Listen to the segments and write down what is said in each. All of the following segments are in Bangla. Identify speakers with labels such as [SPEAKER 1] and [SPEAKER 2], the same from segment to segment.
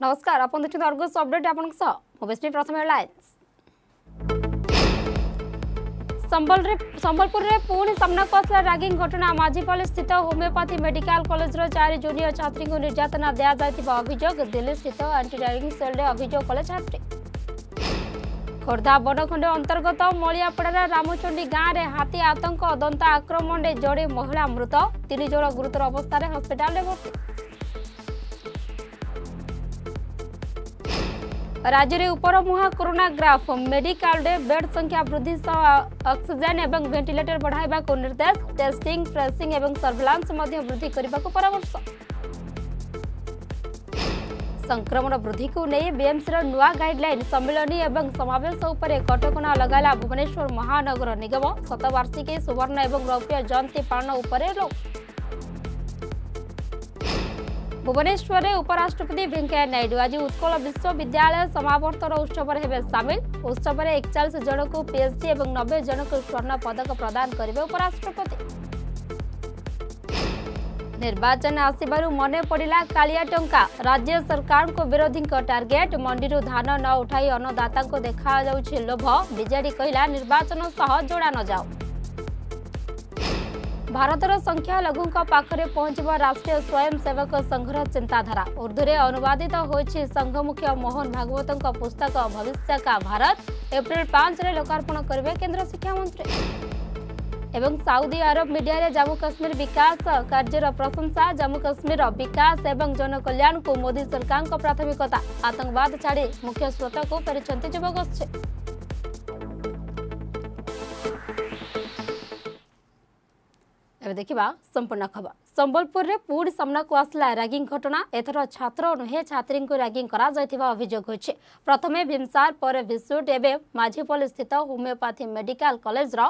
[SPEAKER 1] नमस्कार आपन देखि अर्गस अपडेट आपन स मोबेस्टि प्रथम हेडलाइन्स संबल रे संबलपुर रे पूर्ण सामना कोसला रागिंग घटना माजी स्थित होम्योपैथी मेडिकल कॉलेज रो चार जूनियर छात्रि को निर्यातना दया जाय तिबा अभिजोग दिल्ली स्थित एंटी रागिंग सेल रे अभिजोग कॉलेज छात्रि খোর্ধা বনখণ্ড অন্তর্গত মলিয়াপড়ার রামচণ্ডী গাঁরে হাতি আতঙ্ক দন্ত আক্রমণে জড়ে মহিলা মৃত তিনি জন গুরুতর অবস্থায় হসপিটালে ভর্তি রাজ্যের উপরমুহা করোনা গ্রাফ মেডিকালে বেড সংখ্যা বৃদ্ধি সহ অক্সিজেন এবং ভেন্টিলেটর বড়াইবা নির্দেশ টেস্টিং ট্রেসিং এবং সর্ভিলান্স বৃদ্ধি করা পরামর্শ ସଂକ୍ରମଣ ବୃଦ୍ଧିକୁ ନେଇ ବିଏମ୍ସିର ନୂଆ ଗାଇଡ୍ଲାଇନ୍ ସମ୍ମିଳନୀ ଏବଂ ସମାବେଶ ଉପରେ କଟକଣା ଲଗାଇଲା ଭୁବନେଶ୍ୱର ମହାନଗର ନିଗମ ଶତବାର୍ଷିକୀ ସୁବର୍ଣ୍ଣ ଏବଂ ରୌପ୍ୟ ଜୟନ୍ତୀ ପାଳନ ଉପରେ ଭୁବନେଶ୍ୱରରେ ଉପରାଷ୍ଟ୍ରପତି ଭେଙ୍କୟା ନାଇଡୁ ଆଜି ଉତ୍କଳ ବିଶ୍ୱବିଦ୍ୟାଳୟ ସମାବର୍ତ୍ତନ ଉତ୍ସବରେ ହେବେ ସାମିଲ ଉତ୍ସବରେ ଏକଚାଳିଶ ଜଣଙ୍କୁ ପିଏଚ୍ଡି ଏବଂ ନବେ ଜଣଙ୍କୁ ସ୍ୱର୍ଣ୍ଣ ପଦକ ପ୍ରଦାନ କରିବେ ଉପରାଷ୍ଟ୍ରପତି निर्वाचन आसबु मनै पड्ला काङ्का राज्य सरकारको विरोधीको टार्गेट मन्डी धान नउठा अन्नदाता देखाउँछ लोभ विजेडि कहिला निर्वाचन जोडान जाऊ भारत र संख्या लघु पाखेर पहचब राष्ट्रिय स्वयंसेवक संघ चिंताधारा चिन्ता उर्दुले अनुवादित हुन्छ संघमुख्य मोहन भागवतको पुस्तक भविष्यका भारत एप्रिल एप्र लोकार्पण लोकापे केन्द्र शिक्षामन्त्री এবং সাউদি আরব মিডিয়ায় জম্মু কাশ্মীর বিকাশ কার্যর প্রশংসা জম্মু কাশ্মীর বিকাশ এবং জনকল্যাণক মোদি সরকারক প্রাথমিকতা আতঙ্কবাদ ছাড়ে মুখ্য স্রোতক ফেরিছেন যুবগোষ্ঠী এবার দেখা সম্পূর্ণ খবর সম্বলপুরের পুড় সামনাকু আসলা রাগিং ঘটনা এথর ছাত্র নুহে ছাত্রী রাগিং করা অভিযোগ হয়েছে প্রথমে ভীমসার পরে ভিসুট এবে মাঝিপল্লী স্থিত হোমিওপ্যাথি মেডিকাল কলেজর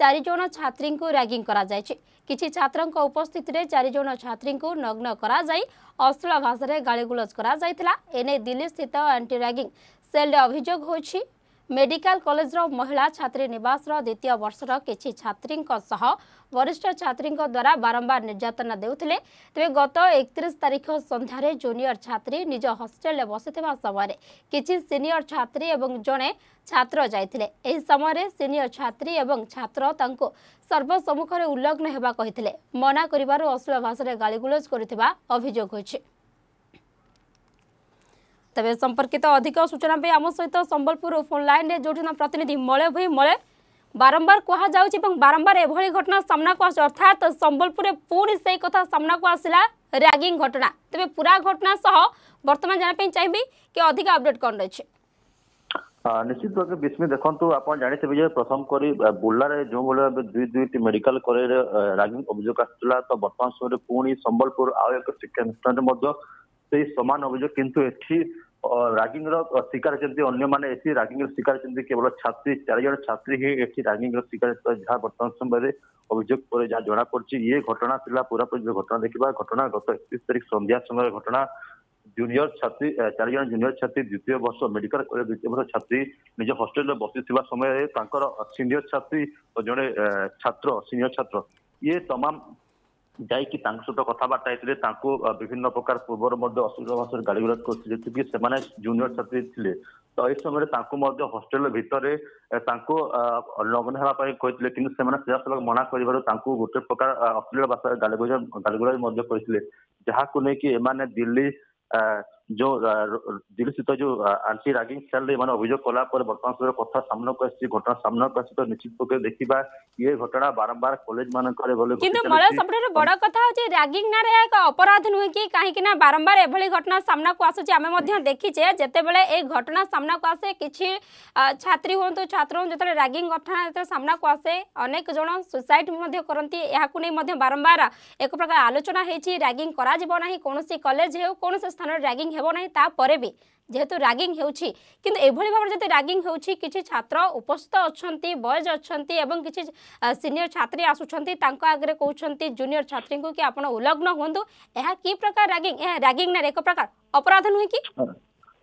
[SPEAKER 1] চারিজন ছাত্রীঙ্কু র্যাগিং କରାଯାଇଛି କିଛି ଛାତ୍ରଙ୍କ ଉପସ୍ଥିତିରେ ଚାରିଜଣ ଛାତ୍ରୀଙ୍କୁ ନଗ୍ନ କରାଯାଇ ଅଶ୍ଳୀଳ ଭାଷାରେ ଗାଳିଗୁଲଜ କରାଯାଇଥିଲା ଏନେଇ ଦିଲ୍ଲୀସ୍ଥିତ ଆଣ୍ଟି ର୍ୟାଗିଂ ସେଲ୍ରେ ଅଭିଯୋଗ ହୋଇଛି ମେଡିକାଲ କଲେଜର ମହିଳା ଛାତ୍ରୀ ନିବାସର ଦ୍ୱିତୀୟ ବର୍ଷର କିଛି ଛାତ୍ରୀଙ୍କ ସହ ବରିଷ୍ଠ ଛାତ୍ରୀଙ୍କ ଦ୍ୱାରା ବାରମ୍ବାର ନିର୍ଯାତନା ଦେଉଥିଲେ ତେବେ ଗତ ଏକତିରିଶ ତାରିଖ ସନ୍ଧ୍ୟାରେ ଜୁନିୟର ଛାତ୍ରୀ ନିଜ ହଷ୍ଟେଲରେ ବସିଥିବା ସମୟରେ କିଛି ସିନିୟର ଛାତ୍ରୀ ଏବଂ ଜଣେ ଛାତ୍ର ଯାଇଥିଲେ ଏହି ସମୟରେ ସିନିୟର ଛାତ୍ରୀ ଏବଂ ଛାତ୍ର ତାଙ୍କୁ ସର୍ବସମ୍ମୁଖରେ ଉଲଗ୍ନ ହେବା କହିଥିଲେ ମନା କରିବାରୁ ଅଶ୍ଳୀଳ ଭାଷାରେ ଗାଳିଗୁଲଜ କରିଥିବା ଅଭିଯୋଗ ହୋଇଛି তবে সম্পর্কিত অধিক সূচনা আম সহ সম্বলপুর ফোন লাইন রে যেটি প্রতিনিধি মলে ভূ মলে বারম্বার কুহযাচ্ছে এবং বারম্বার এভাবে ঘটনা সামনাকু আসছে অর্থাৎ সম্বলপুরে পুঁ সেই কথা সামনাকু আসলা র্যাগিং ঘটনা তবে পুরা ঘটনা সহ বর্তমান জাঁয়া চাইবি কি অধিক আপডেট কম রয়েছে
[SPEAKER 2] নিশ্চিত ভাবে ବିସ୍ମି দেখুন আপনার ଜାଣିଥିବେ ଯେ ପ୍ରଥମ କରି ବୁର୍ଲାରେ ଯେଉଁ ଭଳି ଦୁଇ ଦୁଇଟି ମେଡିକାଲ କଲେଜରେ ରାଗିଂ ଅଭିଯୋଗ ଆସିଥିଲା ତ ବର୍ତ୍ତମାନ ସମୟରେ ପୁଣି ସମ୍ବଲପୁର ଆଉ ଏକ ଶିକ୍ଷାନୁଷ୍ଠାନରେ ସେହି ସମାନ ଅଭିଯୋଗ କିନ୍ତୁ ଏଠି ରାଗିଂର ଶିକାର ହେଉଛନ୍ତି ଅନ୍ୟମାନେ ଏଠି ରାଗିଂର ଶିକାର ହେଉଛନ୍ତି କେବଳ ଛାତ୍ରୀ ଚାରିଜଣ ଛାତ୍ରୀ ହିଁ ଏଠି ରାଗିଂର ଶିକାର ଯାହା ବର୍ତ୍ତମାନ ସମୟରେ ଅଭିଯୋଗ ପରେ ଯାହା ଜଣାପଡୁଛି ଇଏ ଘଟଣା ଥିଲା ପୁରାପୁରି ଯୋଉ ଘଟଣା ଦେଖିବା ଘଟଣା ଗତ ଏକତିରିଶ ତାରିଖ ସନ୍ଧ୍ୟା ସମୟରେ ଘଟଣା ଜୁନିୟର ଛାତ୍ରୀ ଚାରିଜଣ ଜୁନିୟର ଛାତ୍ରୀ ଦ୍ୱିତୀୟ ବର୍ଷ ମେଡିକାଲ କଲେଜ ଦ୍ୱିତୀୟ ବର୍ଷ ଛାତ୍ରୀ ନିଜ ହଷ୍ଟେଲରେ ବସିଥିବା ସମୟରେ ତାଙ୍କର ସିନିୟର ଛାତ୍ରୀ ଓ ଜଣେ ଛାତ୍ର ସିନିୟର ଛାତ୍ର ଇଏ ତମାମ ଯାଇକି ତାଙ୍କ ସହିତ କଥାବାର୍ତ୍ତା ହେଇଥିଲେ ତାଙ୍କୁ ବିଭିନ୍ନ ପ୍ରକାର ପୂର୍ବରୁ ମଧ୍ୟ ଅସୁବିଧା ଭାଷାରେ ଗାଳି ଗୁଳାଜ କରିଥିଲେ ଯେତିକି ସେମାନେ ଜୁନିୟର ଛାତ୍ରୀ ଥିଲେ ତ ଏହି ସମୟରେ ତାଙ୍କୁ ମଧ୍ୟ ହଷ୍ଟେଲ ଭିତରେ ତାଙ୍କୁ ଲଗ୍ନ ହେବା ପାଇଁ କହିଥିଲେ କିନ୍ତୁ ସେମାନେ ସିଧାସଳଖ ମନା କରିବାରୁ ତାଙ୍କୁ ଗୋଟେ ପ୍ରକାର ଅଶ୍ଳୀଳ ଭାଷାରେ ଗାଳି ଗୁଳାଜ ମଧ୍ୟ କହିଥିଲେ ଯାହାକୁ ନେଇକି ଏମାନେ ଦିଲ୍ଲୀ जो দিলীপ সহ যে আন্টি রাগিং সেল এমন অভিযোগ কলা পরে বর্তমান সময় কথা সামনাকু আসছে ঘটনা সামনাকু আসছে তো নিশ্চিত পক্ষে দেখিবা ইয়ে ঘটনা বারম্বার কলেজ মানকরে বলে
[SPEAKER 1] কিন্তু মূল সবুঠার বড় কথা হচ্ছে রাগিং না রে এক অপরাধ নুহে কি কাহিকি না বারম্বার এভলি ঘটনা সামনাকু আসুচি আমি মধ্য দেখিছে যেতেবেলে এই ঘটনা সামনাকু আসে কিছু ছাত্রী হুঁতু ছাত্র হুঁ যেতে রাগিং ঘটনা যেতে সামনাকু আসে অনেক জন সুইসাইড মধ্য করতে এখন বারম্বার এক প্রকার আলোচনা হয়েছে রাগিং করা যাব না কোণী কলেজ হেউ কোণী স্থানের রাগিং ହେବ ନାହିଁ ତାପରେ ବି যেহেতু রাগিং হচ্ছে কিন্তু এভাবে ভাবে যদি রাগিং হচ্ছে কিছু ছাত্র উপস্থিত অনেক বয়জ অনেক এবং কিছু সিনিয়র ছাত্রী আসুচার তাঁর আগে কৌন জুনিয়র ছাত্রী কি আপনার উলগ্ন হুম কি প্রকার রাগিং রাগিং না এক প্রকার অপরাধ নুহে কি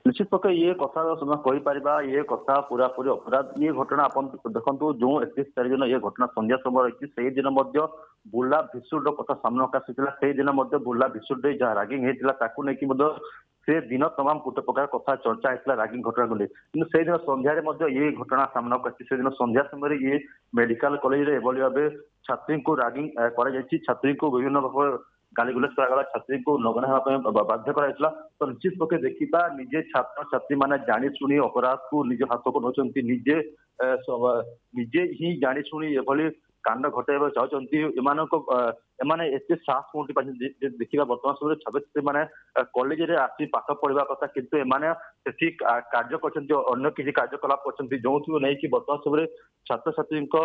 [SPEAKER 2] ନିଶ୍ଚିତ ପକ୍ଷେ ଇଏ କଥା ସେମାନେ କହିପାରିବା ଇଏ କଥା ପୁରାପୁରି ଅପରାଧ ଇଏ ଘଟଣା ଆପଣ ଦେଖନ୍ତୁ ଯେଉଁ ଏକତିରିଶ ତାରିଖ ଦିନ ଇଏ ଘଟଣା ସନ୍ଧ୍ୟା ସମୟ ରହିଛି ସେଇ ଦିନ ମଧ୍ୟ ବୁର୍ଲା ଭିସୁଡ଼ର କଥା ସାମ୍ନାକୁ ଆସିଥିଲା ସେଇ ଦିନ ମଧ୍ୟ ବୁର୍ଲା ଭିସୁଡ଼ରେ ଯାହା ରାଗିଂ ହେଇଥିଲା ତାକୁ ନେଇକି ମଧ୍ୟ ସେ ଦିନ ତମାମ ଗୋଟେ ପ୍ରକାର କଥା ଚର୍ଚ୍ଚା ହେଇଥିଲା ରାଗିଂ ଘଟଣାକୁ ନେଇ କିନ୍ତୁ ସେଇଦିନ ସନ୍ଧ୍ୟାରେ ମଧ୍ୟ ଏ ଘଟଣା ସାମ୍ନାକୁ ଆସିଛି ସେଦିନ ସନ୍ଧ୍ୟା ସମୟରେ ଇଏ ମେଡିକାଲ କଲେଜରେ ଏଭଳି ଭାବେ ଛାତ୍ରୀଙ୍କୁ ରାଗିଂ କରାଯାଇଛି ଛାତ୍ରୀଙ୍କୁ ବିଭିନ୍ନ ପ୍ରକାର गालीगुलज करा छात्री को नग्न बाध्य तो निश्चित पक्षे देखा निजे छात्र छात्री मैंने जाशु अपराध को निज हाथ को नौ निजे निजे ही जाशु कांड घटे चाहते इमान ଏମାନେ ଏତେ ସାହସ କୋଉଠି ପାଇଛନ୍ତି ଦେଖିବା ବର୍ତ୍ତମାନ ସମୟରେ ମାନେ କଲେଜରେ ଆସି ପାଠ ପଢିବା କଥା କିନ୍ତୁ ଏମାନେ ସେଠି କାର୍ଯ୍ୟ କରିଛନ୍ତି ଅନ୍ୟ କିଛି କାର୍ଯ୍ୟକଳାପ କରିଛନ୍ତି ଯେଉଁଥିରୁ ନେଇକି ବର୍ତ୍ତମାନ ସମୟରେ ଛାତ୍ରଛାତ୍ରୀଙ୍କ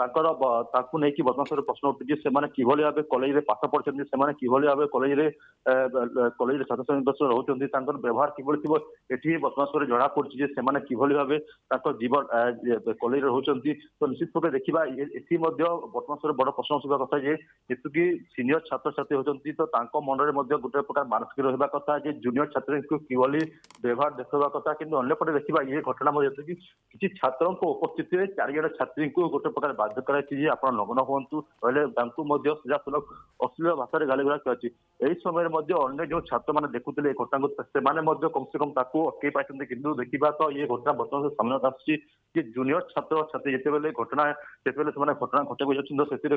[SPEAKER 2] ତାଙ୍କର ତାଙ୍କୁ ନେଇକି ବର୍ତ୍ତମାନ ସମୟରେ ପ୍ରଶ୍ନ ଉଠୁଛି ସେମାନେ କିଭଳି ଭାବେ କଲେଜରେ ପାଠ ପଢୁଛନ୍ତି ସେମାନେ କିଭଳି ଭାବେ କଲେଜରେ କଲେଜରେ ଛାତ୍ରଛାତ୍ରୀଙ୍କ ସହ ରହୁଛନ୍ତି ତାଙ୍କର ବ୍ୟବହାର କିଭଳି ଥିବ ଏଠି ବର୍ତ୍ତମାନ ସମୟରେ ଜଣାପଡୁଛି ଯେ ସେମାନେ କିଭଳି ଭାବେ ତାଙ୍କ ଜୀବନ କଲେଜରେ ରହୁଛନ୍ତି ତ ନିଶ୍ଚିତ ଭାବେ ଦେଖିବା ଏଠି ମଧ୍ୟ ବର୍ତ୍ତମାନ ସମୟରେ ବଡ ପ୍ରଶ୍ନ ଉଠିବା କଥା ଯେ ଯେତିକି ସିନିୟର ଛାତ୍ରଛାତ୍ରୀ ହେଉଛନ୍ତି ତ ତାଙ୍କ ମନରେ ମଧ୍ୟ ଗୋଟେ ପ୍ରକାର ମାନସିକ ରହିବା କଥା ଯେ ଜୁନିୟର ଛାତ୍ରଙ୍କୁ କିଭଳି ବ୍ୟବହାର ଦେଖାଇବା କଥା କିନ୍ତୁ ଅନ୍ୟପଟେ ଦେଖିବା ଇଏ ଘଟଣା ମଧ୍ୟ ଯେତିକି କିଛି ଛାତ୍ରଙ୍କ ଉପସ୍ଥିତିରେ ଚାରିଜଣ ଛାତ୍ରୀଙ୍କୁ ଗୋଟେ ପ୍ରକାର ବାଧ୍ୟ କରାଯାଇଛି ଯେ ଆପଣ ଲଗ୍ନ ହୁଅନ୍ତୁ କହିଲେ ତାଙ୍କୁ ମଧ୍ୟ ସିଧାସଳଖ ଅଶ୍ଳୀଳ ଭାଷାରେ ଗାଳି ଗୁଳା ଅଛି ଏହି ସମୟରେ ମଧ୍ୟ ଅନ୍ୟ ଯେଉଁ ଛାତ୍ରମାନେ ଦେଖୁଥିଲେ ଏ ଘଟଣାକୁ ସେମାନେ ମଧ୍ୟ କମ୍ ସେ କମ୍ ତାକୁ ଅଟକେଇ ପାରିଛନ୍ତି କିନ୍ତୁ ଦେଖିବା ତ ଇଏ ଘଟଣା ବର୍ତ୍ତମାନ ସାମ୍ନାକୁ ଆସୁଛି ଯେ ଜୁନିୟର ଛାତ୍ର ଛାତ୍ରୀ ଯେତେବେଳେ ଘଟଣା ଯେତେବେଳେ ସେମାନେ ଘଟଣା ଘଟାଇ ଯାଉଛନ୍ତି ତ ସେଥିରେ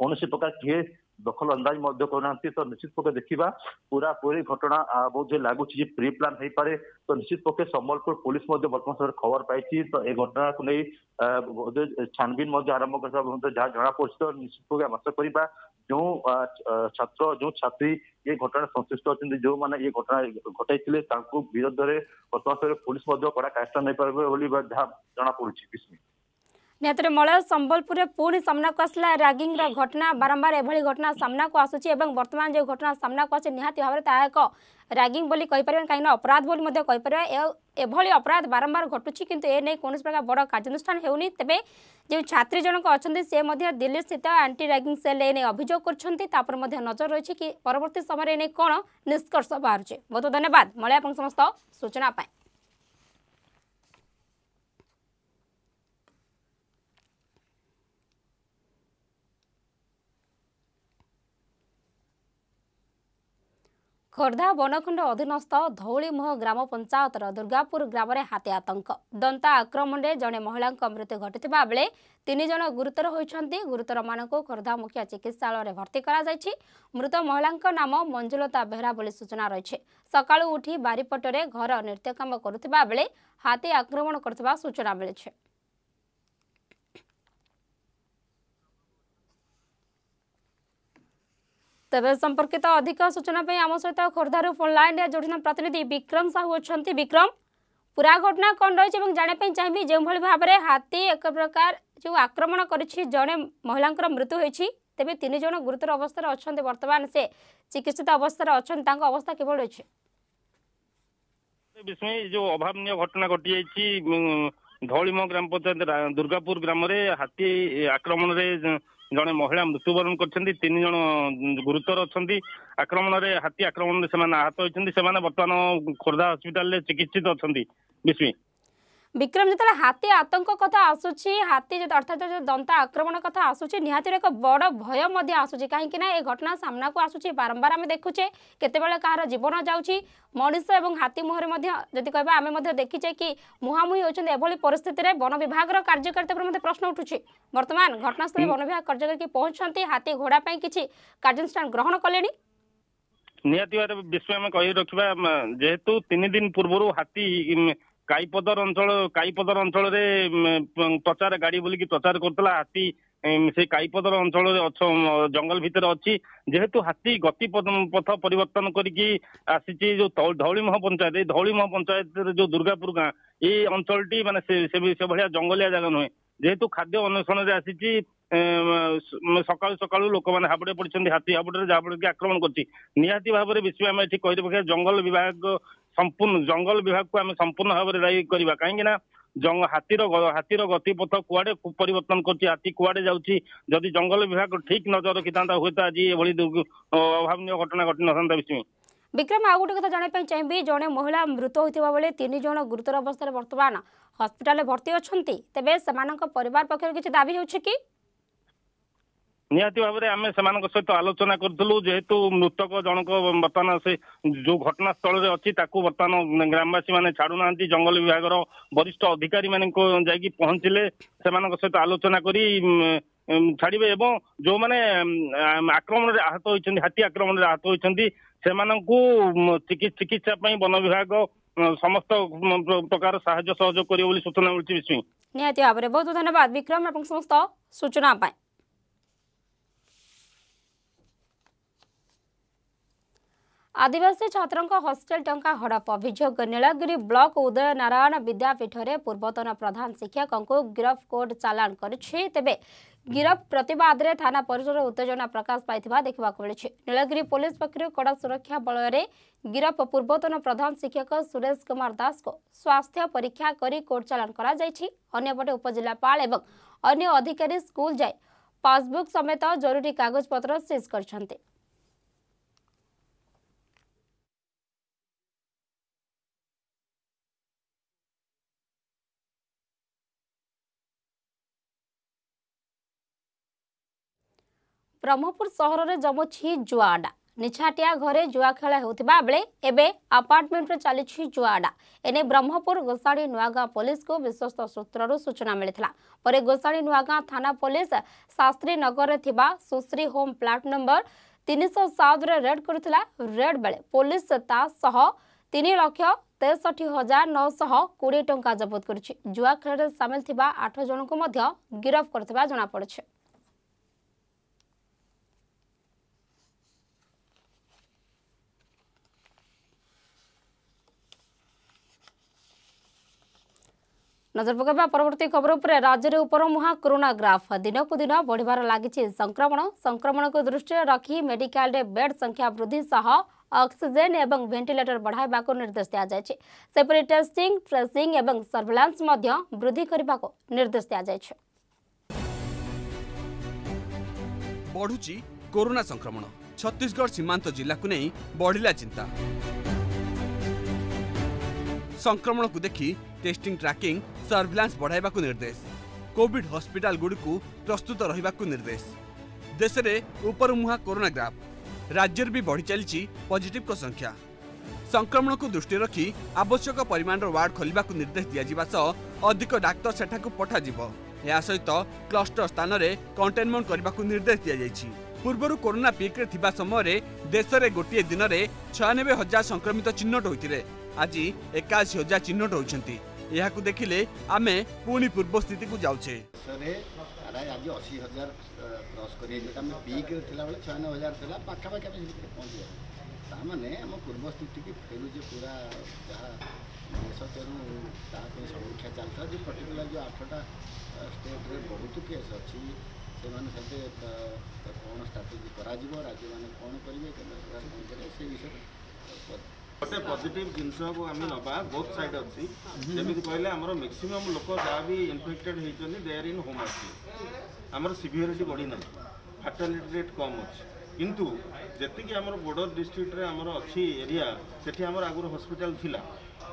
[SPEAKER 2] କୌଣସି ପ୍ରକାର କିଏ ଦଖଲ ଅନ୍ଦାଜ ମଧ୍ୟ କରୁନାହାନ୍ତି ତ ନିଶ୍ଚିତ ପକ୍ଷେ ଦେଖିବା ପୁରାପୁରି ଘଟଣା ବୋଧେ ଲାଗୁଛି ଯେ ପ୍ରି ପ୍ଲାନ୍ ହେଇପାରେ ତ ନିଶ୍ଚିତ ପକ୍ଷେ ସମ୍ବଲପୁର ପୋଲିସ ମଧ୍ୟ ବର୍ତ୍ତମାନ ସମୟରେ ଖବର ପାଇଛି ତ ଏ ଘଟଣାକୁ ନେଇ ଛାନଭିନ ମଧ୍ୟ ଆରମ୍ଭ କରିଥିବା ମଧ୍ୟ ଯାହା ଜଣାପଡ଼ୁଛି ତ ନିଶ୍ଚିତ ପକ୍ଷେ ଆଶା କରିବା ଯେଉଁ ଛାତ୍ର ଯେଉଁ ଛାତ୍ରୀ ଏ ଘଟଣାରେ ସଂଶ୍ଳିଷ୍ଟ ଅଛନ୍ତି ଯେଉଁମାନେ ଏ ଘଟଣା ଘଟାଇଥିଲେ ତାଙ୍କୁ ବିରୋଧରେ ବର୍ତ୍ତମାନ ସମୟରେ ପୋଲିସ ମଧ୍ୟ କଡ଼ା କାର୍ଯ୍ୟାନୁଷ୍ଠାନ ନେଇପାରିବେ ବୋଲି ଯାହା
[SPEAKER 1] ଜଣାପଡ଼ୁଛି ବିସ୍ମିତ नेत्रमलय संबलपुर में पुणी सामना को आसला रागिंग घटना बारंबार एभली घटना सामना को आसूची और बर्तमान जो घटना सामना को आसी भाव में एक रागिंग बोली कहीं अपराध बोलीपर कहीपर एभली अपराध बारंबार घटू किंतु कौन प्रकार बड़ कार्यानुष्ठान होनी तेज जो छात्री जनक अच्छा से मैं दिल्ली स्थित आंटी रागिंग सेल एने अभियोग करपर नजर रही कि परवर्त समय कौन निष्कर्ष बाहर बहुत बहुत धन्यवाद मलया समस्त सूचना ଖୋର୍ଦ୍ଧା ବନଖଣ୍ଡ ଅଧୀନସ୍ଥ ଧଉଳିମୁହ ଗ୍ରାମ ପଞ୍ଚାୟତର ଦୁର୍ଗାପୁର ଗ୍ରାମରେ ହାତୀ ଆତଙ୍କ ଦନ୍ତା ଆକ୍ରମଣରେ ଜଣେ ମହିଳାଙ୍କ ମୃତ୍ୟୁ ଘଟିଥିବା ବେଳେ ତିନି ଜଣ ଗୁରୁତର ହୋଇଛନ୍ତି ଗୁରୁତରମାନଙ୍କୁ ଖୋର୍ଦ୍ଧା ମୁଖ୍ୟ ଚିକିତ୍ସାଳୟରେ ଭର୍ତ୍ତି କରାଯାଇଛି ମୃତ ମହିଳାଙ୍କ ନାମ ମଞ୍ଜୁଲତା ବେହେରା ବୋଲି ସୂଚନା ରହିଛି ସକାଳୁ ଉଠି ବାରିପଟରେ ଘର ନୃତ୍ୟ କାମ କରୁଥିବା ବେଳେ ହାତୀ ଆକ୍ରମଣ କରୁଥିବା ସୂଚନା ମିଳିଛି ତେବେ ସମ୍ପର୍କିତ ଅଧିକ ସୂଚନା ପାଇଁ ଆମ ସହିତ ଖୋର୍ଦ୍ଧାରୁ ଫୋନ୍ ଲାଇନ୍ରେ ଯୋଡ଼ିଛନ୍ତି ପ୍ରତିନିଧି ବିକ୍ରମ ସାହୁ ଅଛନ୍ତି ବିକ୍ରମ ପୁରା ଘଟଣା କ'ଣ ରହିଛି ଏବଂ ଜାଣିବା ପାଇଁ ଚାହିଁବି ଯେଉଁଭଳି ଭାବରେ ହାତୀ ଏକ ପ୍ରକାର ଯେଉଁ ଆକ୍ରମଣ କରିଛି ଜଣେ ମହିଳାଙ୍କର ମୃତ୍ୟୁ ହୋଇଛି ତେବେ ତିନି ଜଣ ଗୁରୁତର ଅବସ୍ଥାରେ ଅଛନ୍ତି ବର୍ତ୍ତମାନ ସେ ଚିକିତ୍ସିତ ଅବସ୍ଥାରେ ଅଛନ୍ତି ତାଙ୍କ ଅବସ୍ଥା କିଭଳି ଅଛି
[SPEAKER 3] ବିସ୍ମୟ ଯୋଉ ଅଭାବନୀୟ ଘଟଣା ଘଟିଯାଇଛି ଧଉଳିମ ଗ୍ରାମ ପଞ୍ଚାୟତ ଦୁର୍ଗାପୁର ଗ୍ରାମରେ ହାତୀ ଆକ୍ରମଣରେ ଜଣେ ମହିଳା ମୃତ୍ୟୁବରଣ କରିଛନ୍ତି ତିନି ଜଣ ଗୁରୁତର ଅଛନ୍ତି ଆକ୍ରମଣରେ ହାତୀ ଆକ୍ରମଣରେ ସେମାନେ ଆହତ ହୋଇଛନ୍ତି ସେମାନେ ବର୍ତ୍ତମାନ ଖୋର୍ଦ୍ଧା ରେ ଚିକିତ୍ସିତ ଅଛନ୍ତି
[SPEAKER 1] ବିସ୍ମି বিক্রম যেত হাতি আতঙ্ক কথা আসুচি হাতী অর্থাৎ দন্তা আক্রমণ কথা আসুচি নিহতির এক বড় ভয় মধ্যে আসুচি কাহিঁকি না এই ঘটনা সামনাকু আসুচি বারম্বার আমি দেখুছে কেতবে কাহার জীবন যাচ্ছি মনিষ এবং হাতি মুহরে মধ্যে যদি কহবা আমি মধ্যে দেখিছে কি মুহামুহি হচ্ছেন এভাবে পরিস্থিতিতে বন বিভাগর কার্যকারিতা উপরে মধ্যে প্রশ্ন উঠুছে বর্তমান ঘটনাস্থলে বন বিভাগ কার্যকারী কি পৌঁছাতে হাতী ঘোড়া পাই কিছু কার্যানুষ্ঠান
[SPEAKER 3] গ্রহণ কলেনি নিহতি ভাবে বিষয় আমি কহি রাখবা যেহেতু তিন দিন পূর্বর হাতি କାଇପଦର ଅଞ୍ଚଳ କାଇପଦର ଅଞ୍ଚଳରେ ପ୍ରଚାର ଗାଡି ବୁଲିକି ପ୍ରଚାର କରୁଥିଲା ହାତୀ ସେ କାଇପଦର ଅଞ୍ଚଳରେ ଜଙ୍ଗଲ ଭିତରେ ଅଛି ଯେହେତୁ ହାତୀ ଗତି ପଥ ପରିବର୍ତ୍ତନ କରିକି ଆସିଛି ଯୋଉ ଧଉଳିମୁହଁ ପଞ୍ଚାୟତ ଏଇ ଧଉଳିମୁହଁ ପଞ୍ଚାୟତର ଯୋଉ ଦୁର୍ଗାପୁର ଗାଁ ଏଇ ଅଞ୍ଚଳଟି ମାନେ ସେଭଳିଆ ଜଙ୍ଗଲିଆ ଜାଗା ନୁହେଁ ଯେହେତୁ ଖାଦ୍ୟ ଅନ୍ୱେଷଣରେ ଆସିଛି ସକାଳୁ ସକାଳୁ ଲୋକମାନେ ହାବୁଡେ ପଡିଛନ୍ତି ହାତୀ ହାବୁଡରେ ଯାହାଫଳରେ କି ଆକ୍ରମଣ କରୁଛି ନିହାତି ଭାବରେ ବିଶ୍ୱ ଆମେ ଏଠି କହିଦେବା ଜଙ୍ଗଲ ବିଭାଗ ସମ୍ପୂର୍ଣ୍ଣ ଜଙ୍ଗଲ ବିଭାଗକୁ ଆମେ ସମ୍ପୂର୍ଣ୍ଣ ଭାବରେ ଦାୟୀ କରିବା କାହିଁକି ନା ହାତୀର ହାତୀର ଗତିପଥ କୁଆଡେ ପରିବର୍ତ୍ତନ କରୁଛି ହାତୀ କୁଆଡେ ଯାଉଛି ଯଦି ଜଙ୍ଗଲ ବିଭାଗ ଠିକ ନଜର ରଖିଥାନ୍ତା ହୁଏତ ଆଜି ଏଭଳି ଅଭାବନୀୟ ଘଟଣା ଘଟିନଥାନ୍ତା ବିଷ୍ଣୁ
[SPEAKER 1] ବିକ୍ରମ ଆଉ ଗୋଟେ କଥା ଜାଣିବା ପାଇଁ ଚାହିଁବି ଜଣେ ମହିଳା ମୃତ ହୋଇଥିବା ବେଳେ ତିନି ଜଣ ଗୁରୁତର ଅବସ୍ଥାରେ ବର୍ତ୍ତମାନ ହସ୍ପିଟାଲରେ ଭର୍ତ୍ତି ଅଛନ୍ତି ତେବେ ସେମାନଙ୍କ ପରିବାର ପକ୍ଷରୁ କିଛି ଦାବି ହେଉଛି କି
[SPEAKER 3] ନିହାତି ଭାବରେ ଆମେ ସେମାନଙ୍କ ସହିତ ଆଲୋଚନା କରିଥିଲୁ ଯେହେତୁ ମୃତକ ଜଣକ ବର୍ତ୍ତମାନ ସେ ଯୋଉ ଘଟଣାସ୍ଥଳରେ ଅଛି ତାକୁ ବର୍ତ୍ତମାନ ଗ୍ରାମବାସୀମାନେ ଛାଡୁନାହାନ୍ତି ଜଙ୍ଗଲ ବିଭାଗର ବରିଷ୍ଠ ଅଧିକାରୀମାନଙ୍କ ଯାଇକି ପହଞ୍ଚିଲେ ସେମାନଙ୍କ ସହିତ ଆଲୋଚନା କରି ଛାଡିବେ ଏବଂ ଯୋଉମାନେ ଆକ୍ରମଣରେ ଆହତ ହୋଇଛନ୍ତି ହାତୀ ଆକ୍ରମଣରେ ଆହତ ହୋଇଛନ୍ତି ସେମାନଙ୍କୁ ଚିକିତ୍ସା ପାଇଁ ବନ ବିଭାଗ ସମସ୍ତ ପ୍ରକାର ସାହାଯ୍ୟ ସହଯୋଗ କରିବ ବୋଲି ସୂଚନା ମିଳିଛି ବିଷ୍ଣୁ
[SPEAKER 1] ନିହାତି ଭାବରେ ବହୁତ ଧନ୍ୟବାଦ ବିକ୍ରମ ଆପଣଙ୍କ ସମସ୍ତ ସୂଚନା ପାଇଁ ଆଦିବାସୀ ଛାତ୍ରଙ୍କ ହଷ୍ଟେଲ ଟଙ୍କା ହଡ଼ପ ଅଭିଯୋଗ ନୀଳଗିରି ବ୍ଲକ ଉଦୟ ନାରାୟଣ ବିଦ୍ୟାପୀଠରେ ପୂର୍ବତନ ପ୍ରଧାନ ଶିକ୍ଷକଙ୍କୁ ଗିରଫ କୋର୍ଟ ଚାଲାଣ କରିଛି ତେବେ ଗିରଫ ପ୍ରତିବାଦରେ ଥାନା ପରିସରରେ ଉତ୍ତେଜନା ପ୍ରକାଶ ପାଇଥିବା ଦେଖିବାକୁ ମିଳିଛି ନୀଳଗିରି ପୋଲିସ ପକ୍ଷରୁ କଡ଼ା ସୁରକ୍ଷା ବଳରେ ଗିରଫ ପୂର୍ବତନ ପ୍ରଧାନ ଶିକ୍ଷକ ସୁରେଶ କୁମାର ଦାସଙ୍କୁ ସ୍ୱାସ୍ଥ୍ୟ ପରୀକ୍ଷା କରି କୋର୍ଟ ଚାଲାଣ କରାଯାଇଛି ଅନ୍ୟପଟେ ଉପଜିଲ୍ଲାପାଳ ଏବଂ ଅନ୍ୟ ଅଧିକାରୀ ସ୍କୁଲ ଯାଇ ପାସବୁକ୍ ସମେତ ଜରୁରୀ କାଗଜପତ୍ର ସିଜ୍ କରିଛନ୍ତି ବ୍ରହ୍ମପୁର ସହରରେ ଜମୁଛି ଜୁଆଡା ନିଛାଟିଆ ଘରେ ଜୁଆ ଖେଳ ହେଉଥିବା ବେଳେ ଏବେ ଆପାର୍ଟମେଣ୍ଟରେ ଚାଲିଛି ଜୁଆଡା ଏନେ ବ୍ରହ୍ମପୁର ଗୋସାଣୀ ନୂଆଗାଁ ପୋଲିସକୁ ବିଶ୍ୱସ୍ତ ସୂତ୍ରରୁ ସୂଚନା ମିଳିଥିଲା ପରେ ଗୋସାଣୀ ନୂଆଗାଁ ଥାନା ପୋଲିସ ଶାସ୍ତ୍ରୀନଗରରେ ଥିବା ସୁଶ୍ରୀ ହୋମ୍ ପ୍ଲାଟ୍ ନମ୍ବର ତିନିଶହ ସାତରେ ରେଡ୍ କରିଥିଲା ରେଡ୍ ବେଳେ ପୋଲିସ ତା ସହ ତିନି ଲକ୍ଷ ତେଷଠି ହଜାର ନଅଶହ କୋଡ଼ିଏ ଟଙ୍କା ଜବତ କରିଛି ଜୁଆ ଖେଳରେ ସାମିଲ ଥିବା ଆଠ ଜଣଙ୍କୁ ମଧ୍ୟ ଗିରଫ କରିଥିବା ଜଣାପଡ଼ିଛି নজর পকাইবা পরবর্তী খবর উপরে রাজ্যের উপরমুহা করোনা গ্রাফ দিনকু দিন বড়িবার লাগিছে সংক্রমণ সংক্রমণকে দৃষ্টি রাখি মেডিকালে বেড সংখ্যা বৃদ্ধি সহ অক্সিজেন এবং ভেন্টিলেটর বড়াইবাকু নির্দেশ দিয়াযাইছে সেপরি টেস্টিং ট্রেসিং এবং সর্ভেলান্স মধ্য বৃদ্ধি করিবাকু নির্দেশ দিয়াযাইছে
[SPEAKER 4] বড়ুচি করোনা সংক্রমণ ছত্তিশগড় সীমান্ত জিলাকু নেই বড়িলা চিন্তা ସଂକ୍ରମଣକୁ ଦେଖି ଟେଷ୍ଟିଂ ଟ୍ରାକିଂ ସର୍ଭିଲାନ୍ସ ବଢ଼ାଇବାକୁ ନିର୍ଦ୍ଦେଶ କୋଭିଡ ହସ୍ପିଟାଲଗୁଡ଼ିକୁ ପ୍ରସ୍ତୁତ ରହିବାକୁ ନିର୍ଦ୍ଦେଶ ଦେଶରେ ଉପରମୁହାଁ କରୋନା ଗ୍ରାଫ ରାଜ୍ୟରେ ବି ବଢ଼ି ଚାଲିଛି ପଜିଟିଭଙ୍କ ସଂଖ୍ୟା ସଂକ୍ରମଣକୁ ଦୃଷ୍ଟିରେ ରଖି ଆବଶ୍ୟକ ପରିମାଣର ୱାର୍ଡ ଖୋଲିବାକୁ ନିର୍ଦ୍ଦେଶ ଦିଆଯିବା ସହ ଅଧିକ ଡାକ୍ତର ସେଠାକୁ ପଠାଯିବ ଏହା ସହିତ କ୍ଲଷ୍ଟର ସ୍ଥାନରେ କଣ୍ଟେନମେଣ୍ଟ କରିବାକୁ ନିର୍ଦ୍ଦେଶ ଦିଆଯାଇଛି ପୂର୍ବରୁ କରୋନା ପିକ୍ରେ ଥିବା ସମୟରେ ଦେଶରେ ଗୋଟିଏ ଦିନରେ ଛୟାନବେ ହଜାର ସଂକ୍ରମିତ ଚିହ୍ନଟ ହୋଇଥିଲେ ଆଜି ଏକାଅଶୀ ହଜାର ଚିହ୍ନଟ ହୋଇଛନ୍ତି ଏହାକୁ ଦେଖିଲେ ଆମେ ପୁଣି ପୂର୍ବ ସ୍ଥିତିକୁ ଯାଉଛେ
[SPEAKER 5] ଆଜି ଅଶୀ ହଜାର କ୍ରସ୍ କରିଯାଇଥିଲା ଆମେ ପିକ୍ରେ ଥିଲାବେଳେ ଛୟାନବେ ହଜାର ଥିଲା ପାଖାପାଖି ଆମେ ସେଠି ପହଞ୍ଚିବା ତାମାନେ ଆମ ପୂର୍ବ ସ୍ଥିତିକି ଫେରୁଛେ ପୁରା ଯାହା ଦେଶ ତେଣୁ ତା ପାଇଁ ସମୀକ୍ଷା ଚାଲିଥିଲା ଯେ ପର୍ଟିକୁଲାର ଯେଉଁ ଆଠଟା ଷ୍ଟେଟ୍ରେ ବହୁତ କେସ୍ ଅଛି ସେମାନେ ସେତେ କ'ଣ ଷ୍ଟ୍ରାଟେଜି କରାଯିବ ରାଜ୍ୟମାନେ କ'ଣ କରିବେ କେନ୍ଦ୍ର ସରକାର କ'ଣ କରିବେ ସେ ବିଷୟରେ
[SPEAKER 6] ଗୋଟେ ପଜିଟିଭ୍ ଜିନିଷକୁ ଆମେ ନେବା ବୋଥ୍ ସାଇଡ୍ ଅଛି ଯେମିତି କହିଲେ ଆମର ମ୍ୟାକ୍ସିମମ୍ ଲୋକ ଯାହା ବି ଇନଫେକ୍ଟେଡ୍ ହେଇଛନ୍ତି ଦେ ଆର୍ ଇନ୍ ହୋମ୍ ଆସି ଆମର ସିଭିଅରିଟି ବଢ଼ିନାହିଁ ଫାର୍ଟାଲିଟି ରେଟ୍ କମ୍ ଅଛି କିନ୍ତୁ ଯେତିକି ଆମର ବୋର୍ଡର୍ ଡିଷ୍ଟ୍ରିକ୍ଟରେ ଆମର ଅଛି ଏରିଆ ସେଠି ଆମର ଆଗରୁ ହସ୍ପିଟାଲ୍ ଥିଲା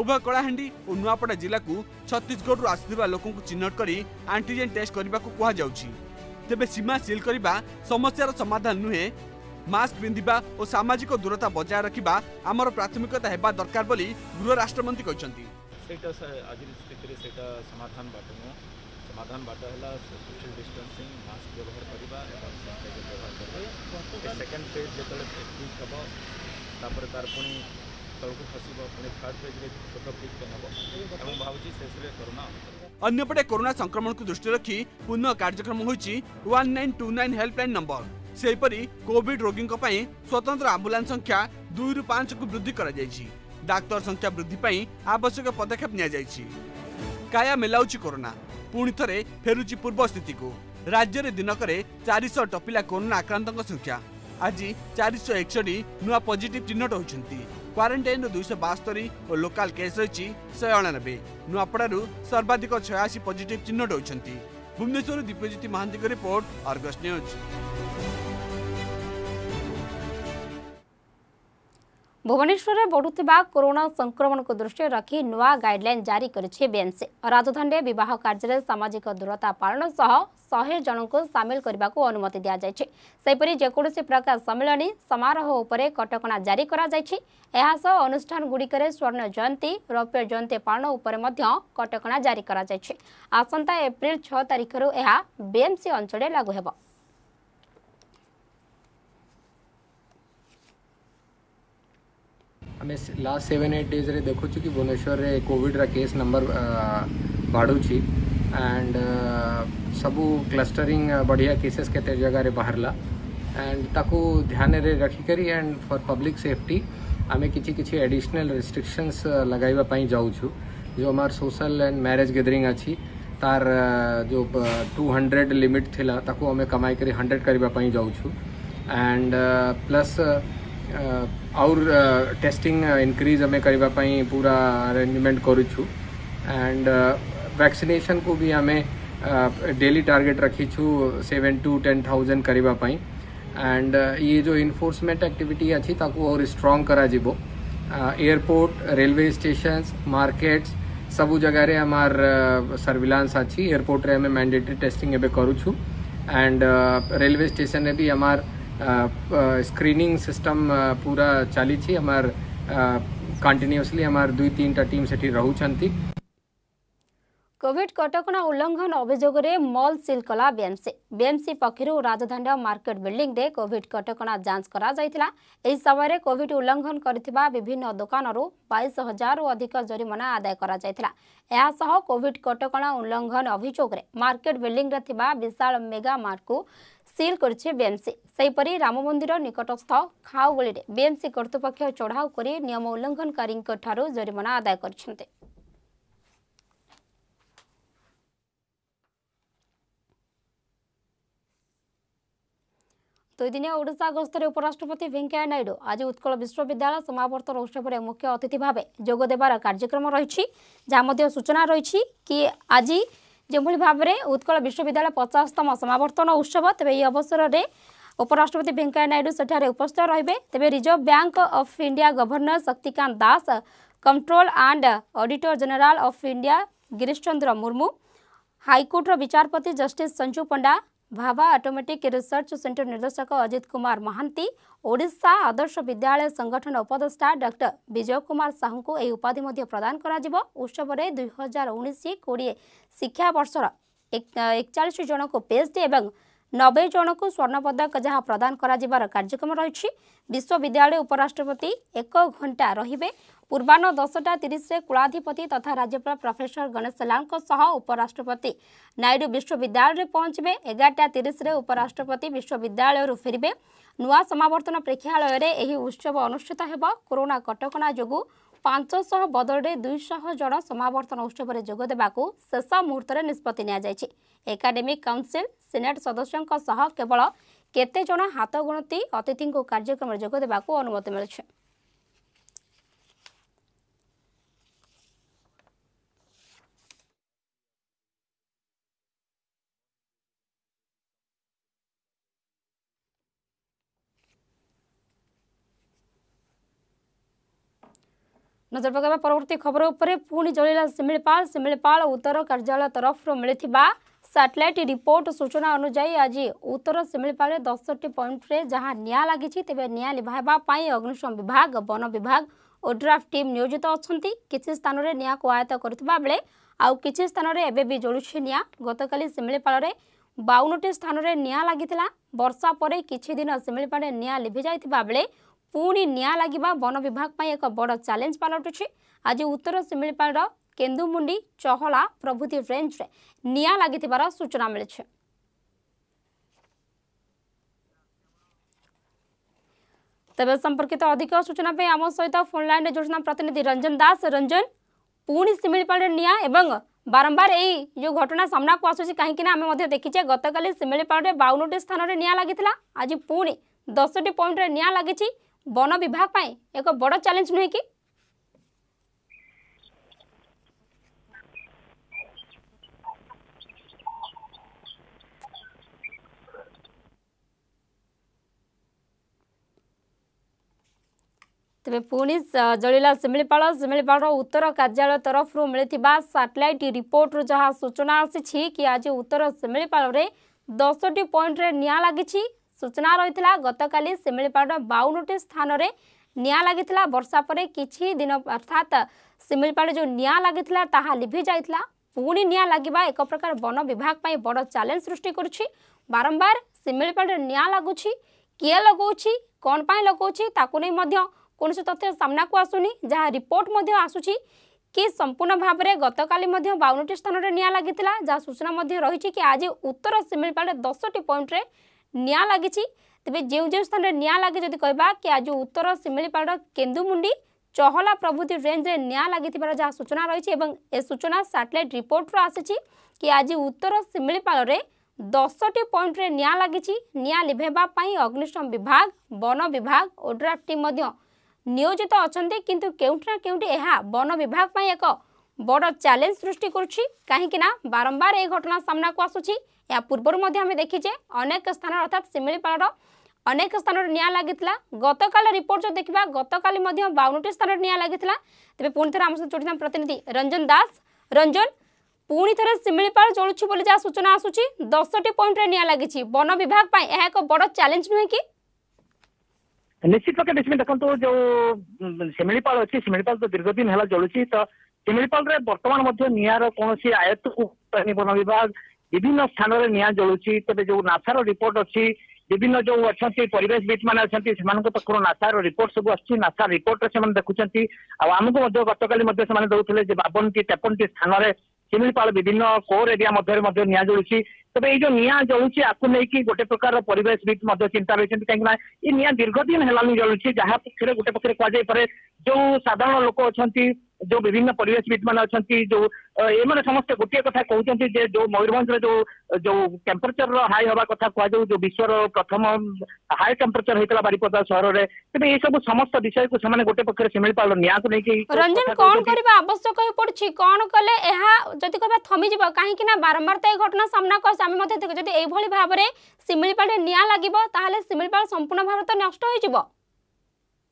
[SPEAKER 4] ଉଭୟ କଳାହାଣ୍ଡି ଓ ନୂଆପଡ଼ା ଜିଲ୍ଲାକୁ ଛତିଶଗଡ଼ରୁ ଆସୁଥିବା ଲୋକଙ୍କୁ ଚିହ୍ନଟ କରି ଆଣ୍ଟିଜେନ୍ ଟେଷ୍ଟ କରିବାକୁ କୁହାଯାଉଛି ତେବେ ସୀମା ସିଲ୍ କରିବା ସମସ୍ୟାର ସମାଧାନ ନୁହେଁ ମାସ୍କ ପିନ୍ଧିବା ଓ ସାମାଜିକ ଦୂରତା ବଜାୟ ରଖିବା ଆମର ପ୍ରାଥମିକତା ହେବା ଦରକାର ବୋଲି ଗୃହ ରାଷ୍ଟ୍ରମନ୍ତ୍ରୀ କହିଛନ୍ତି
[SPEAKER 7] ସେଇଟା ଆଜି ସ୍ଥିତିରେ ସେଇଟା ସମାଧାନ ବାଟ ନୁହଁ ସମାଧାନ ବାଟ ହେଲା ସୋସିଆଲ ଡିଷ୍ଟାନ୍ସିଂ ମାସ୍କ ବ୍ୟବହାର କରିବା ଏବଂ ସାନିଟାଇଜର ବ୍ୟବହାର କରିବା ସେକେଣ୍ଡ ଫେଜ୍ ଯେତେବେଳେ ଠିକ୍ ହେବ ତାପରେ ତାର ପୁଣି अंपटे कोरोना संक्रमण को दृष्टि
[SPEAKER 4] रखी पुनः कार्यक्रम हो nine two nine helpline number से कोविड रोगी स्वतंत्र आंबुलांस संख्या दुई रु पांच को वृद्धि कर डाक्तर संख्या वृद्धि पर आवश्यक पदक्षेप निजी काय मेलाऊ कोरोना पुणि थे फेर पूर्व स्थित को राज्य में दिनक चार शौ टपिला कोरोना आक्रांत संख्या आज चार शौ एकसठ नुआ पजिट चिन्हट होती କ୍ୱାରେଣ୍ଟାଇନ୍ରୁ ଦୁଇଶହ ବାସ୍ତରି ଓ ଲୋକାଲ୍ କେସ୍ ରହିଛି ଶହେ ଅଣାନବେ ନୂଆପଡ଼ାରୁ ସର୍ବାଧିକ ଛୟାଅଶୀ ପଜିଟିଭ୍ ଚିହ୍ନଟ ହୋଇଛନ୍ତି ଭୁବନେଶ୍ୱରରୁ ଦୀପଜ୍ୟୋତି ମହାନ୍ତିଙ୍କ ରିପୋର୍ଟ ଅର୍ଗସ୍ ନ୍ୟୁଜ୍
[SPEAKER 1] भुवनेश्वर बढुवा कोरोना संक्रमणको दृष्टि रकि नुवा गाइडलाइन जारी गरिन्छ बेन्च राजधानी बह कार्य सामाजिक दूरता पालन सह शहे जनको सामिल गरेको अनुमति दिपरि जेकौँसी प्रकार सम्मिलनी समारोह उप कटकणा जारी ଏହାସହ ଅନୁଷ୍ଠାନଗୁଡ଼ିକରେ ସ୍ୱର୍ଣ୍ଣ ଜୟନ୍ତୀ ରୌପ୍ୟ ଜୟନ୍ତୀ ପାଳନ ଉପରେ ମଧ୍ୟ କଟକଣା ଜାରି କରାଯାଇଛି ଆସନ୍ତା ଏପ୍ରିଲ ଛଅ ତାରିଖରୁ ଏହା ବିଏମ୍ସି ଅଞ୍ଚଳରେ ଲାଗୁ ହେବ
[SPEAKER 8] आम लास्ट सेवेन एट डेज रे देखु कि भुवनेश्वर में कॉविड्र केस नंबर बढ़ुच एंड सबू क्लस्टरी बढ़िया केसेस के जगार बाहर एंड ध्यान रखिकर एंड फॉर पब्लिक सेफ्टी आम कि एडिशनाल रिस्ट्रिक्शनस लगवाई जाऊ जो आम सोशल एंड मैरेज गैदरी अच्छी तार जो टू हंड्रेड लिमिट थी कमाई कर हंड्रेड करने जाऊँ एंड प्लस और टेस्टिंग इनक्रीज आम करने पूरा अरेजमेंट कर एंड वैक्सीनेशन को भी आम डेली टार्गेट छु सेवेन टू टेन थाउजेंड करने एंड ये जो इनफोर्समेंट एक्टिविटी अच्छी ताकू और स्ट्रंग करा एयरपोर्ट रेलवे स्टेशन मार्केट्स सब जगार आमार सर्विलांस अच्छी एयरपोर्ट रे मैंडेटरी टेस्टिंग एवं करूँ एंड रेलवे स्टेशन भी आमार स्क्रीनिंग सिस्टम पूरा चालीछि हमार कन्टिन्यूसली हमार दुई तीन टा टीम सेठी रहउछंती
[SPEAKER 1] କୋଭିଡ୍ କଟକଣା ଉଲ୍ଲଂଘନ ଅଭିଯୋଗରେ ମଲ୍ ସିଲ୍ କଲା ବିଏମ୍ସି ବିଏମ୍ସି ପକ୍ଷରୁ ରାଜଧାନୀର ମାର୍କେଟ ବିଲ୍ଡିଂରେ କୋଭିଡ୍ କଟକଣା ଯାଞ୍ଚ କରାଯାଇଥିଲା ଏହି ସମୟରେ କୋଭିଡ୍ ଉଲ୍ଲଂଘନ କରିଥିବା ବିଭିନ୍ନ ଦୋକାନରୁ ବାଇଶ ହଜାରରୁ ଅଧିକ ଜରିମାନା ଆଦାୟ କରାଯାଇଥିଲା ଏହାସହ କୋଭିଡ୍ କଟକଣା ଉଲ୍ଲଂଘନ ଅଭିଯୋଗରେ ମାର୍କେଟ ବିଲ୍ଡିଂରେ ଥିବା ବିଶାଳ ମେଗା ମାର୍ଟକୁ ସିଲ୍ କରିଛି ବିଏମ୍ସି ସେହିପରି ରାମ ମନ୍ଦିର ନିକଟସ୍ଥ ଖାଉଗୁଳିରେ ବିଏମ୍ସି କର୍ତ୍ତୃପକ୍ଷ ଚଢ଼ାଉ କରି ନିୟମ ଉଲ୍ଲଙ୍ଘନକାରୀଙ୍କଠାରୁ ଜରିମାନା ଆଦାୟ କରିଛନ୍ତି দুইদিনিয়া ওড়শা গস্তরে উপরাষ্ট্রপতি ভেঙ্কাইয়া নাইডু আজ উৎকল বিশ্ববিদ্যালয় সমাবর্তন উৎসবের মুখ্য অতিথি ভাবে যোগ দেবার কার্যক্রম রয়েছে যা মধ্যে সূচনা রয়েছে কি আজি যেভাবে ভাবে উৎকল বিশ্ববিদ্যালয় পচাশতম সমাবর্তন উৎসব তবে এই অবসরের উপরাষ্ট্রপতি ভেঙ্কাইয়া নাইডু সেখানে উপস্থিত রহবে তবে reserve bank of India governor Shaktikanta Das comptroller and auditor general of India Girish Chandra Murmu হাইকোর্টর বিচারপতি justice Sanju Panda Bhabha atomic research centre निर्देशक अजित कुमार महांती ओडा आदर्श विद्यालय संगठन उपदेष्टा डॉक्टर विजय कुमार साहू को यह उपाधि प्रदान दुई हजार उन्नीस कोड़े शिक्षा वर्षर एक चाश जन को पी एच डी ନବେ ଜଣଙ୍କୁ ସ୍ୱର୍ଣ୍ଣପଦକ ଯାହା ପ୍ରଦାନ କରାଯିବାର କାର୍ଯ୍ୟକ୍ରମ ରହିଛି ବିଶ୍ୱବିଦ୍ୟାଳୟ ଉପରାଷ୍ଟ୍ରପତି ଏକ ଘଣ୍ଟା ରହିବେ ପୂର୍ବାହ୍ନ ଦଶଟା ତିରିଶରେ କୁଳାଧିପତି ତଥା ରାଜ୍ୟପାଳ ପ୍ରଫେସର ଗଣେଶ ଲାଲଙ୍କ ସହ ଉପରାଷ୍ଟ୍ରପତି ନାଇଡୁ ବିଶ୍ୱବିଦ୍ୟାଳୟରେ ପହଞ୍ଚିବେ ଏଗାରଟା ତିରିଶରେ ଉପରାଷ୍ଟ୍ରପତି ବିଶ୍ୱବିଦ୍ୟାଳୟରୁ ଫେରିବେ ନୂଆ ସମାବର୍ତ୍ତନ ପ୍ରେକ୍ଷାଳୟରେ ଏହି ଉତ୍ସବ ଅନୁଷ୍ଠିତ ହେବ କରୋନା କଟକଣା ଯୋଗୁଁ ପାଞ୍ଚଶହ ବଦଳରେ ଦୁଇଶହ ଜଣ ସମାବର୍ତ୍ତନ ଉତ୍ସବରେ ଯୋଗ ଦେବାକୁ ଶେଷ ମୁହୂର୍ତ୍ତରେ ନିଷ୍ପତ୍ତି ନିଆଯାଇଛି ଏକାଡେମିକ କାଉନସିଲ ସିନେଟ୍ ସଦସ୍ୟଙ୍କ ସହ କେବଳ କେତେଜଣ ହାତ ଗଣତି ଅତିଥିଙ୍କୁ କାର୍ଯ୍ୟକ୍ରମରେ ଯୋଗ ଦେବାକୁ ଅନୁମତି ମିଳୁଛି ନଜର ପକାଇବା ପରବର୍ତ୍ତୀ ଖବର ଉପରେ ପୁଣି ଜଳିଲା ଶିମିଳିପାଳ ଶିମିଳିପାଳ ଉତ୍ତର କାର୍ଯ୍ୟାଳୟ ତରଫରୁ ମିଳିଥିବା স্যাটেলাইট রিপোর্ট সূচনা অনুযায়ী আজ উত্তর শিমিপাড়ে দশটি পয়েন্টে যা নিয়া লাগিছে তবে নিয়া লিভাইবা অগ্নিশম বিভাগ বন বিভাগ ও ড্রাফট টিম নিয়োজিত অনেক কিছু স্থানের নিয়াকে আয়ত্ত করুবা বেড়ে আউ কিছু স্থানের এবে বি জলুছে নিয়া গতকাল শিমিপাড়ে বাউনটি স্থানের নিয়া লাগিলা বর্ষা পরে কিছু দিন শিমিপাড়ে নিয়া লিভি যাই বেড়ে পুঁ নিয়া লাগা বন বিভাগ এক বড় চ্যালেঞ্জ পালটুছে আজ উত্তর শিমিপাড় କେନ୍ଦୁମୁଣ୍ଡି ଚହଳା ପ୍ରଭୃତି ରେଞ୍ଜରେ ନିଆଁ ଲାଗିଥିବାର ସୂଚନା ମିଳିଛି ତେବେ ସମ୍ପର୍କିତ ଅଧିକ ସୂଚନା ପାଇଁ ଆମ ସହିତ ଫୋନ୍ ଲାଇନ୍ରେ ଯୋଜନା ପ୍ରତିନିଧି ରଞ୍ଜନ ଦାସ ରଞ୍ଜନ ପୁଣି ଶିମିଳିପାଳରେ ନିଆଁ ଏବଂ বারম্বার এই যে ঘটনা সামনাকু আসুচি কাহিঁকি না আমি মধ্যে দেখিছে গতকালি শিমিলিপাড়ে বাউনটি স্থানের নিয়া লাগিলা আজ পুঁ দশটি পয়েন্টরে নিয়া লাগিছি বন বিভাগ পাই এক বড় চ্যালেঞ্জ নুহে কি ତେବେ ପୁଣି ଜଳିଲା ଶିମିଳିପାଳ ଶିମିଳିପାଳର ଉତ୍ତର କାର୍ଯ୍ୟାଳୟ ତରଫରୁ ମିଳିଥିବା ସାଟେଲାଇଟ୍ ରିପୋର୍ଟରୁ ଯାହା ସୂଚନା ଆସିଛି କି ଆଜି ଉତ୍ତର ଶିମିଳିପାଳରେ ଦଶଟି ପଏଣ୍ଟରେ ନିଆଁ ଲାଗିଛି ସୂଚନା ରହିଥିଲା ଗତକାଲି ଶିମିଳିପାଳର ବାଉନଟି ସ୍ଥାନରେ ନିଆଁ ଲାଗିଥିଲା ବର୍ଷା ପରେ କିଛି ଦିନ ଅର୍ଥାତ୍ ଶିମିଳିପାଳରେ ଯେଉଁ ନିଆଁ ଲାଗିଥିଲା ତାହା ଲିଭି ଯାଇଥିଲା ପୁଣି ନିଆଁ ଲାଗିବା ଏକ ପ୍ରକାର ବନ ବିଭାଗ ପାଇଁ ବଡ଼ ଚ୍ୟାଲେଞ୍ଜ ସୃଷ୍ଟି କରୁଛି ବାରମ୍ବାର ଶିମିଳିପାଳରେ ନିଆଁ ଲାଗୁଛି କିଏ ଲଗାଉଛି କ'ଣ ପାଇଁ ଲଗାଉଛି ତାକୁ ନେଇ ମଧ୍ୟ କୌଣସି ତଥ୍ୟ ସାମ୍ନାକୁ ଆସୁନି ଯାହା ରିପୋର୍ଟ ମଧ୍ୟ ଆସୁଛି କି ସମ୍ପୂର୍ଣ୍ଣ ଭାବରେ ଗତକାଲି ମଧ୍ୟ ବାଉନଟି ସ୍ଥାନରେ ନିଆଁ ଲାଗିଥିଲା ଯାହା ସୂଚନା ମଧ୍ୟ ରହିଛି କି ଆଜି ଉତ୍ତର ଶିମିଳିପାଳରେ ଦଶଟି ପଏଣ୍ଟରେ ନିଆଁ ଲାଗିଛି ତେବେ ଯେଉଁ ଯେଉଁ ସ୍ଥାନରେ ନିଆଁ ଲାଗି ଯଦି କହିବା କି ଆଜି ଉତ୍ତର ଶିମିଳିପାଳ କେନ୍ଦୁମୁଣ୍ଡି ଚହଲା ପ୍ରଭୃତି ରେଞ୍ଜରେ ନିଆଁ ଲାଗିଥିବାର ଯାହା ସୂଚନା ରହିଛି ଏବଂ ଏ ସୂଚନା ସାଟେଲାଇଟ୍ ରିପୋର୍ଟରୁ ଆସିଛି କି ଆଜି ଉତ୍ତର ଶିମିଳିପାଳରେ ଦଶଟି ପଏଣ୍ଟରେ ନିଆଁ ଲାଗିଛି ନିଆଁ ଲିଭାଇବା ପାଇଁ ଅଗ୍ନିଶମ ବିଭାଗ ବନ ବିଭାଗ ଓଡ୍ରାଫ୍ ଟିମ୍ ମଧ୍ୟ ନିୟୋଜିତ ଅଛନ୍ତି କିନ୍ତୁ କେଉଁଠି ନା କେଉଁଠି ଏହା ବନ ବିଭାଗ ପାଇଁ ଏକ ବଡ଼ ଚ୍ୟାଲେଞ୍ଜ ସୃଷ୍ଟି କରୁଛି କାହିଁକି ନା ବାରମ୍ବାର ଏହି ଘଟଣା ସାମ୍ନାକୁ ଆସୁଛି ଏହା ପୂର୍ବରୁ ମଧ୍ୟ ଆମେ ଦେଖିଛେ ଅନେକ ସ୍ଥାନରେ ଅର୍ଥାତ୍ ଶିମିଳିପାଳର ଅନେକ ସ୍ଥାନରେ ନିଆଁ ଲାଗିଥିଲା ଗତକାଲି ରିପୋର୍ଟ ଯଦି ଦେଖିବା ଗତକାଲି ମଧ୍ୟ ବାଉନଟି ସ୍ଥାନରେ ନିଆଁ ଲାଗିଥିଲା ତେବେ ପୁଣି ଥରେ ଆମ ସହିତ ଯୋଡ଼ିଛନ୍ତି ପ୍ରତିନିଧି ରଞ୍ଜନ ଦାସ ରଞ୍ଜନ ପୁଣି ଥରେ ଶିମିଳିପାଳ ଜଳୁଛି ବୋଲି ଯାହା ସୂଚନା ଆସୁଛି ଦଶଟି ପଏଣ୍ଟରେ ନିଆଁ ଲାଗିଛି ବନ ବିଭାଗ ପାଇଁ ଏହା ଏକ ବଡ଼ ଚ୍ୟାଲେଞ୍ଜ ନୁହେଁ କି
[SPEAKER 9] ନିଶ୍ଚିତ ପ୍ରକାର ଡିସମିନ୍ ଦେଖନ୍ତୁ ଯୋଉ ଶିମିଳିପାଳ ଅଛି ଶିମିଳିପାଳ ତ ଦୀର୍ଘଦିନ ହେଲା ଜଳୁଛି ତ ଶିମିଳିପାଳରେ ବର୍ତ୍ତମାନ ମଧ୍ୟ ନିଆଁର କୌଣସି ଆୟତ୍ତକୁ ବନ ବିଭାଗ ବିଭିନ୍ନ ସ୍ଥାନରେ ନିଆଁ ଜଳୁଛି ତେବେ ଯୋଉ ନାସାର ରିପୋର୍ଟ ଅଛି বিভিন্ন যে অনেক পরিবেশবিদ মানে অনেক সে পক্ষ নাসার রিপোর্ট সব আসছে নাসা রিপোর্টরে সে দেখুছেন আমি গতকাল সে দেউলে যে বাবনটি তেপনটি স্থানের শিমিপাল বিভিন্ন কোর এরিয়া মধ্যে নিয়া জড়ুছি तेज ये जो निआ जलुची आपको नहीं गोटे प्रकार परेश चिंता रही कहीं निर्घ दिन हलानी जलुची जहाँ पक्ष गोटे पक्ष कहुए जो साधारण लोक अच्छा ଯୋଉ ବିଭିନ୍ନ ପରିବେଶବିତ ମାନେ ଅଛନ୍ତି ଯୋଉ ଏମାନେ ସମସ୍ତେ ଗୋଟିଏ କଥା କହୁଛନ୍ତି ଯେ ଯୋଉ ମୟୂରଭଞ୍ଜରେ ଯୋଉ ଯୋଉ ଟେମ୍ପରେଚର ହାଇ ହବା କଥା କୁହାଯାଉ ଯୋଉ ବିଶ୍ୱର ପ୍ରଥମ ହାଇ ଟେମ୍ପରେଚର ହେଇଥିଲା ବାରିପଦା ସହରରେ ତେବେ ଏସବୁ ସମସ୍ତ ବିଷୟକୁ ସେମାନେ ଗୋଟେ ପକ୍ଷରେ ଶିମିଳିପାଳ ନିଆଁକୁ ନେଇକି
[SPEAKER 1] ରଞ୍ଜନ କଣ କରିବା ଆବଶ୍ୟକ ହୋଇ ପଡୁଛି କଣ କଲେ ଏହା ଯଦି କହିବା ଥମିଯିବ କାହିଁକି ନା ବାରମ୍ବାର ତ ଏ ଘଟଣା ସାମ୍ନା ଆସୁଛି ଆମେ ମଧ୍ୟ ଯଦି ଏଇଭଳି ଭାବରେ ଶିମିଳିପାଳରେ ନିଆଁ ଲାଗିବ ତାହେଲେ ଶିମିଳିପାଳ ସମ୍ପୂର୍ଣ୍ଣ ଭାରତ ନଷ୍ଟ ହୋଇଯିବ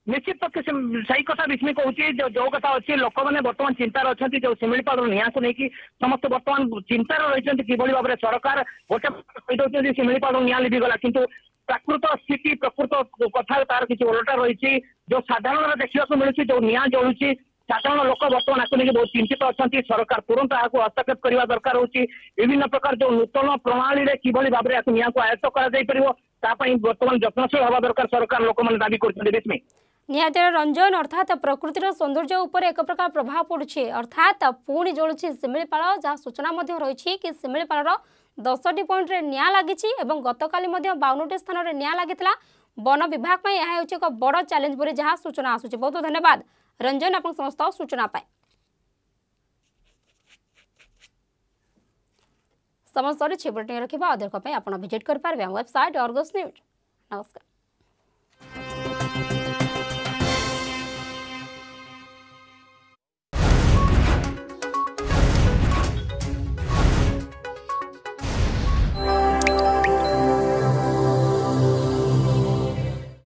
[SPEAKER 9] निश्चित पक्ष सही कथा रश्मि कहूँ जो, जो कथा अच्छे लोक मैंने बर्तमान चिंतार अच्छा जो शिमिलपाल निहां को लेकिन समस्त बर्तमान चिंतार रही कि भाव में सरकार गोटे कहीदे शिमिलपाल निहां लिभिगला कि प्रकृत स्थित प्रकृत कथा तार किसी ओलटा रही जो साधारण देखा मिलूँ जो निहां जलुच साधारण लोक बर्तमान आपको लेकिन बहुत चिंतित अच्छा सरकार तुरंत यहाँ हस्तक्षेप करने दरकार होन प्रकार जो नूतन प्रणाली में किभली भाव में निहां को आयत्त करता बर्तमान जत्नशील हवा दरकार
[SPEAKER 1] सरकार लोक मैंने दावी करते रश्मि निहतर रंजन अर्थात प्रकृतिर सौंदर्य एक प्रकार प्रभाव पड़ुछे अर्थात पुणी जलुच्छे शिमिपा जहाँ सूचना रही कि शिमिपा दस टी पॉइंट निआ लगी गत कावनटी स्थान में निआ लगी वन विभाग में यह हूँ एक बड़ चैलेंज बोली जहाँ सूचना आसूच बहुत धन्यवाद रंजन आप समस्त सूचना समस्त छिपुरटी रखा अधिक आप भिजिट करेंगे वेबसाइट अर्गस न्यूज नमस्कार